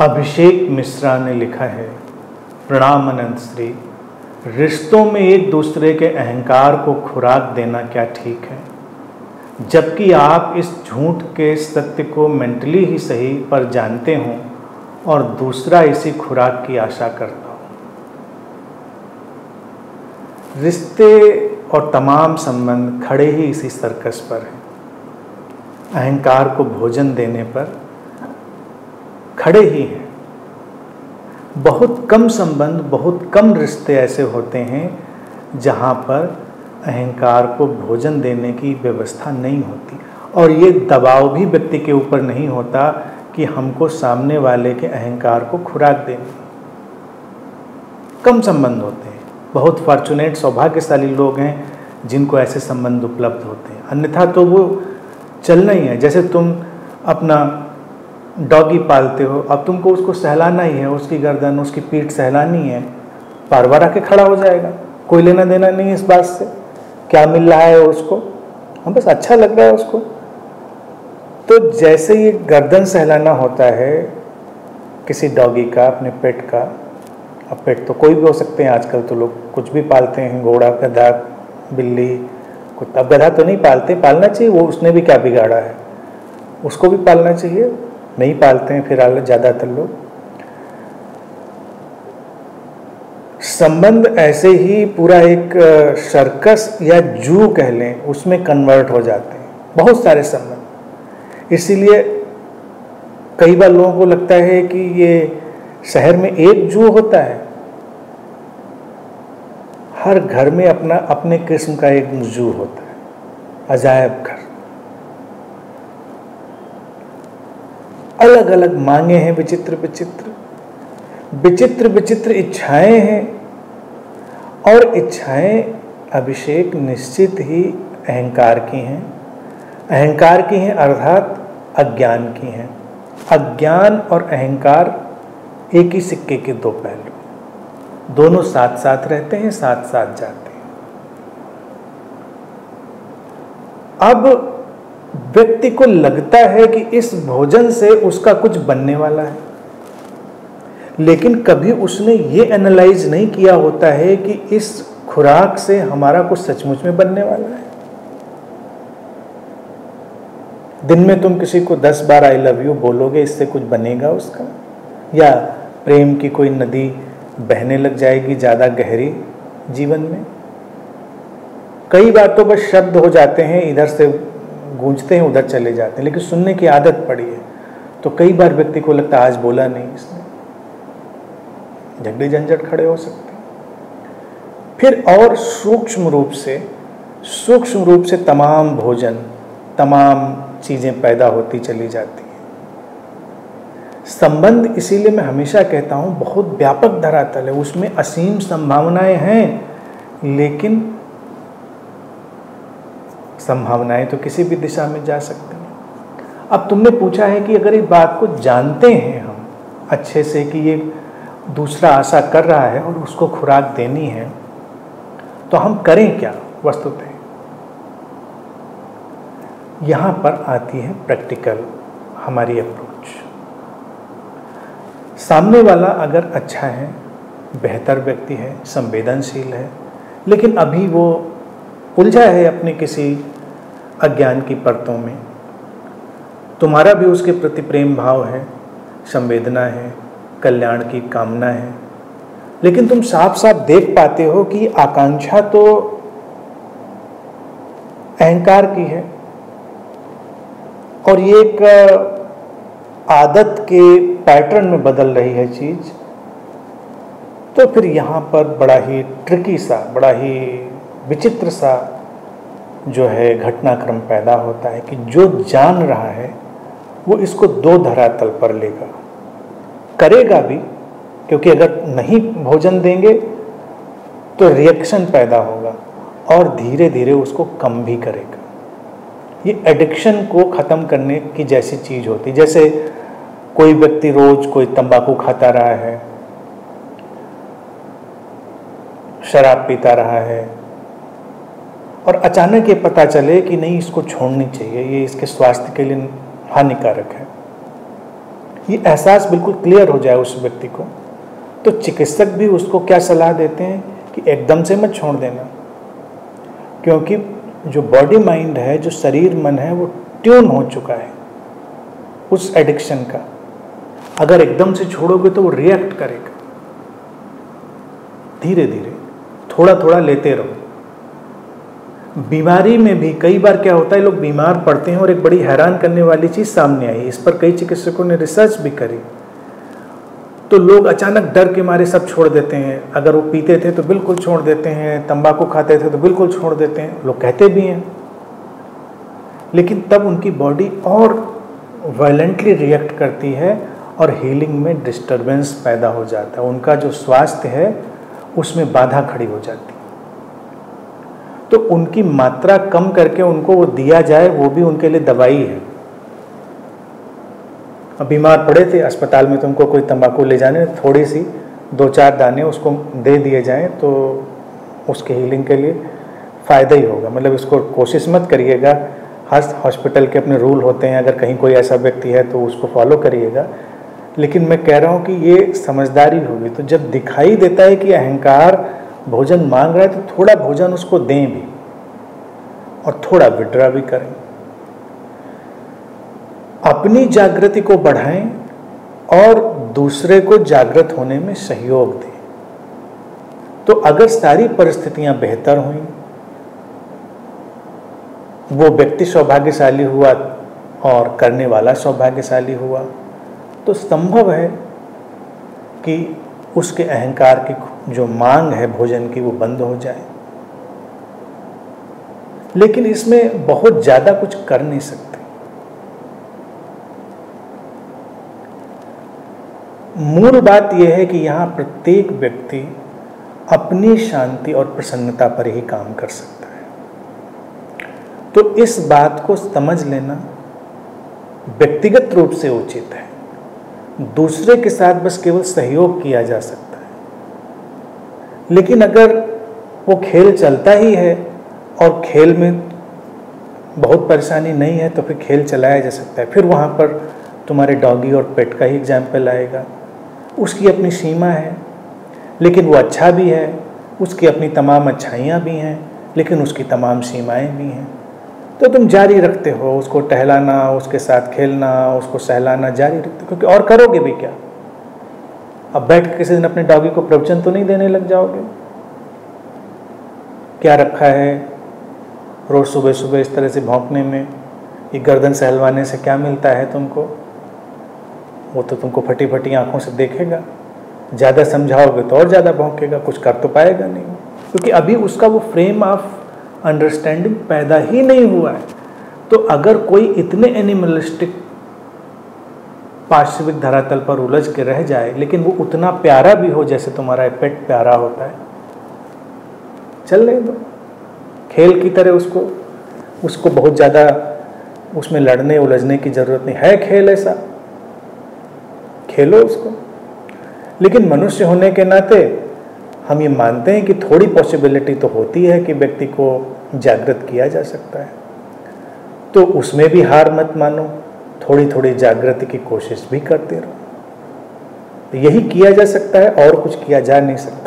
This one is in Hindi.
अभिषेक मिश्रा ने लिखा है प्रणाम अनंत श्री, रिश्तों में एक दूसरे के अहंकार को खुराक देना क्या ठीक है? जबकि आप इस झूठ के सत्य को मेंटली ही सही पर जानते हों और दूसरा इसी खुराक की आशा करता हो। रिश्ते और तमाम संबंध खड़े ही इसी सर्कस पर हैं। अहंकार को भोजन देने पर खड़े ही हैं। बहुत कम संबंध, बहुत कम रिश्ते ऐसे होते हैं जहाँ पर अहंकार को भोजन देने की व्यवस्था नहीं होती। और ये दबाव भी व्यक्ति के ऊपर नहीं होता कि हमको सामने वाले के अहंकार को खुराक देनी। कम संबंध होते हैं। बहुत फॉर्चुनेट सौभाग्यशाली लोग हैं जिनको ऐसे संबंध उपलब्ध होते हैं। अन्यथा तो वो चलना ही है। जैसे तुम अपना डॉगी पालते हो, अब तुमको उसको सहलाना ही है, उसकी गर्दन, उसकी पीठ सहलानी है बार आके खड़ा हो जाएगा। कोई लेना देना नहीं इस बात से। क्या मिल रहा है उसको? हम बस अच्छा लग रहा है उसको। तो जैसे ये गर्दन सहलाना होता है, किसी डॉगी का, अपने पेट का, अब पेट तो कोई भी हो सकते हैं, आजकल तो लोग कुछ भी पालते हैं, घोड़ा, गधा, बिल्ली, कुत्ता गधा तो नहीं पालते, पालना चाहिए, वो उसने भी क्या बिगाड़ा है? उसको भी पालना चाहिए नहीं पालते हैं, फिर ज़्यादातर लोग। संबंध ऐसे ही पूरा एक सर्कस या जू कह लें, उसमें कन्वर्ट हो जाते हैं। बहुत सारे संबंध। इसीलिए कई बार लोगों को लगता है कि ये शहर में एक जू होता है। हर घर में अपना, अपने किस्म का एक जू होता है। अजायब घर। अलग अलग मांगे हैं विचित्र विचित्र विचित्र विचित्र इच्छाएँ हैं और इच्छाएँ अभिषेक निश्चित ही अहंकार की हैं। अहंकार की हैं अर्थात अज्ञान की हैं। अज्ञान और अहंकार एक ही सिक्के के दो पहलू। दोनों साथ साथ रहते हैं साथ साथ जाते हैं। अब व्यक्ति को लगता है कि इस भोजन से उसका कुछ बनने वाला है। लेकिन कभी उसने ये एनालाइज नहीं किया होता है कि इस खुराक से हमारा कुछ सचमुच में बनने वाला है। दिन में तुम किसी को दस बार आई लव यू बोलोगे, इससे कुछ बनेगा उसका? या प्रेम की कोई नदी बहने लग जाएगी ज़्यादा गहरी जीवन में? कई बार तो बस शब्द हो जाते हैं, इधर से गूंजते हैं, उधर चले जाते हैं। लेकिन सुनने की आदत पड़ी है। तो कई बार व्यक्ति को लगता है, आज बोला नहीं इसने। झगड़े झंझट खड़े हो सकते फिर और सूक्ष्म रूप से, सूक्ष्म रूप से तमाम भोजन, तमाम चीज़ें पैदा होती चली जाती हैं। संबंध इसीलिए मैं हमेशा कहता हूँ, बहुत व्यापक धरातल है। उसमें असीम संभावनाएँ हैं, लेकिन संभावनाएँ तो किसी भी दिशा में जा सकती हैं। अब तुमने पूछा है कि अगर इस बात को जानते हैं हम, अच्छे से कि ये दूसरा आशा कर रहा है और उसको खुराक देनी है तो हम करें क्या वस्तुतः? यहाँ पर आती है प्रैक्टिकल हमारी अप्रोच सामने वाला अगर अच्छा है, बेहतर व्यक्ति है, संवेदनशील है, लेकिन अभी वो उलझा है अपने किसी अज्ञान की परतों में। तुम्हारा भी उसके प्रति प्रेम भाव है, संवेदना है, कल्याण की कामना है। लेकिन तुम साफ़ साफ़ देख पाते हो कि आकांक्षा तो अहंकार की है और ये एक आदत के पैटर्न में बदल रही है चीज़। तो फिर यहाँ पर बड़ा ही ट्रिकी सा, बड़ा ही विचित्र सा जो है घटनाक्रम पैदा होता है कि जो जान रहा है, वो इसको दो धरातल पर लेगा। करेगा भी, क्योंकि अगर नहीं भोजन देंगे तो रिएक्शन पैदा होगा और धीरे धीरे उसको कम भी करेगा। ये एडिक्शन को ख़त्म करने की जैसी चीज़ होती जैसे कोई व्यक्ति रोज कोई तंबाकू खाता रहा है, शराब पीता रहा है और अचानक ये पता चले कि नहीं, इसको छोड़नी चाहिए। ये इसके स्वास्थ्य के लिए हानिकारक है। ये एहसास बिल्कुल क्लियर हो जाए उस व्यक्ति को। तो चिकित्सक भी उसको क्या सलाह देते हैं कि एकदम से मत छोड़ देना। क्योंकि जो बॉडी माइंड है, जो शरीर मन है, वो ट्यून हो चुका है उस एडिक्शन का। अगर एकदम से छोड़ोगे तो वो रिएक्ट करेगा। धीरे धीरे थोड़ा थोड़ा लेते रहो। बीमारी में भी कई बार क्या होता है, लोग बीमार पड़ते हैं और एक बड़ी हैरान करने वाली चीज़ सामने आई। इस पर कई चिकित्सकों ने रिसर्च भी करी। तो लोग अचानक डर के मारे सब छोड़ देते हैं। अगर वो पीते थे तो बिल्कुल छोड़ देते हैं, तंबाकू खाते थे तो बिल्कुल छोड़ देते हैं। लोग कहते भी हैं। लेकिन तब उनकी बॉडी और वायलेंटली रिएक्ट करती है और हीलिंग में डिस्टरबेंस पैदा हो जाता है। उनका जो स्वास्थ्य है, उसमें बाधा खड़ी हो जाती है। तो उनकी मात्रा कम करके उनको वो दिया जाए, वो भी उनके लिए दवाई है। बीमार पड़े थे, अस्पताल में तो उनको कोई तंबाकू ले जाने थोड़ी सी दो चार दाने उसको दे दिए जाएँ तो उसके हीलिंग के लिए फ़ायदा ही होगा। मतलब इसको कोशिश मत करिएगा। हर हॉस्पिटल के अपने रूल होते हैं, अगर कहीं कोई ऐसा व्यक्ति है तो उसको फॉलो करिएगा। लेकिन मैं कह रहा हूँ कि ये समझदारी होगी। तो जब दिखाई देता है कि अहंकार भोजन मांग रहा है तो थोड़ा भोजन उसको दें भी और थोड़ा विड्रा भी करें। अपनी जागृति को बढ़ाएँ और दूसरे को जागृत होने में सहयोग दें। तो अगर सारी परिस्थितियाँ बेहतर हुई, वो व्यक्ति सौभाग्यशाली हुआ और करने वाला सौभाग्यशाली हुआ तो संभव है कि उसके अहंकार की जो मांग है भोजन की वो बंद हो जाए। लेकिन इसमें बहुत ज़्यादा कुछ कर नहीं सकते। मूल बात यह है कि यहाँ प्रत्येक व्यक्ति अपनी शांति और प्रसन्नता पर ही काम कर सकता है। तो इस बात को समझ लेना व्यक्तिगत रूप से उचित है। दूसरे के साथ बस केवल सहयोग किया जा सकता है। लेकिन अगर वो खेल चलता ही है और खेल में बहुत परेशानी नहीं है तो फिर खेल चलाया जा सकता है। फिर वहाँ पर तुम्हारे डॉगी और पेट का ही एग्ज़ाम्पल आएगा। उसकी अपनी सीमा है, लेकिन वो अच्छा भी है, उसकी अपनी तमाम अच्छाइयाँ भी हैं, लेकिन उसकी तमाम सीमाएँ भी हैं। तो तुम जारी रखते हो, उसको टहलाना, उसके साथ खेलना, उसको सहलाना जारी रखते हो, क्योंकि और करोगे भी क्या? अब बैठ के किसी दिन अपने डॉगी को प्रवचन तो नहीं देने लग जाओगे? क्या रखा है रोज़ सुबह सुबह इस तरह से भौंकने में? ये गर्दन सहलवाने से क्या मिलता है तुमको? वो तो तुमको फटी फटी आँखों से देखेगा। ज़्यादा समझाओगे तो और ज़्यादा भौंकेगा। कुछ कर तो पाएगा नहीं। क्योंकि अभी उसका वो फ्रेम ऑफ़ अंडरस्टैंडिंग पैदा ही नहीं हुआ है। तो अगर कोई इतने एनिमलिस्टिक पार्श्विक धरातल पर उलझ के रह जाए, लेकिन वो उतना प्यारा भी हो जैसे तुम्हारा पेट प्यारा होता है। चल रहे दो खेल की तरह उसको उसको बहुत ज़्यादा उसमें लड़ने उलझने की ज़रूरत नहीं। है खेल ऐसा? खेलो उसको। लेकिन मनुष्य होने के नाते हम ये मानते हैं कि थोड़ी पॉसिबिलिटी तो होती है कि व्यक्ति को जागृत किया जा सकता है। तो उसमें भी हार मत मानो। थोड़ी थोड़ी जागृति की कोशिश भी करते रहो। यही किया जा सकता है और कुछ किया जा नहीं सकता।